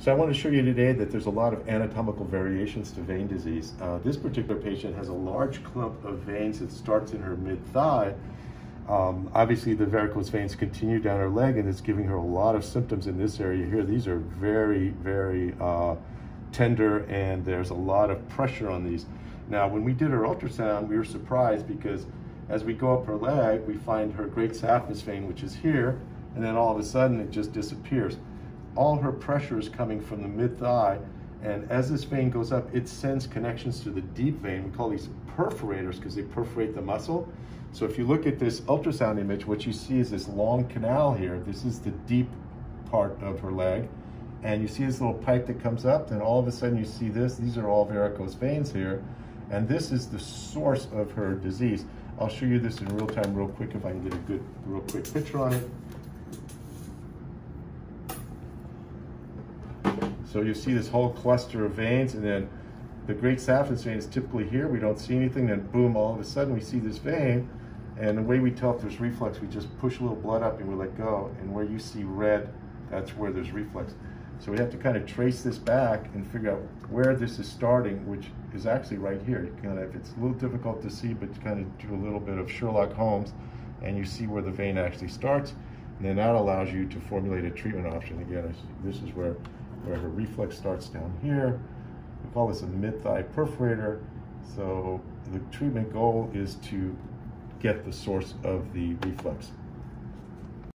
So I want to show you today that there's a lot of anatomical variations to vein disease. Uh, this particular patient has a large clump of veins that starts in her mid-thigh. Um, obviously the varicose veins continue down her leg and it's giving her a lot of symptoms in this area here. These are very, very uh, tender and there's a lot of pressure on these. Now when we did her ultrasound, we were surprised because as we go up her leg, we find her great saphenous vein, which is here, and then all of a sudden it just disappears all her pressure is coming from the mid-thigh, and as this vein goes up, it sends connections to the deep vein. We call these perforators because they perforate the muscle. So if you look at this ultrasound image, what you see is this long canal here. This is the deep part of her leg. And you see this little pipe that comes up, and all of a sudden you see this. These are all varicose veins here. And this is the source of her disease. I'll show you this in real time real quick if I can get a good, real quick picture on it. So you see this whole cluster of veins and then the great saphenous vein is typically here. We don't see anything. Then boom, all of a sudden we see this vein. And the way we tell if there's reflux, we just push a little blood up and we let go. And where you see red, that's where there's reflux. So we have to kind of trace this back and figure out where this is starting, which is actually right here. You kind of, it's a little difficult to see, but kind of do a little bit of Sherlock Holmes and you see where the vein actually starts. And then that allows you to formulate a treatment option. Again, this is where where her reflux starts down here. We call this a mid-thigh perforator. So the treatment goal is to get the source of the reflux.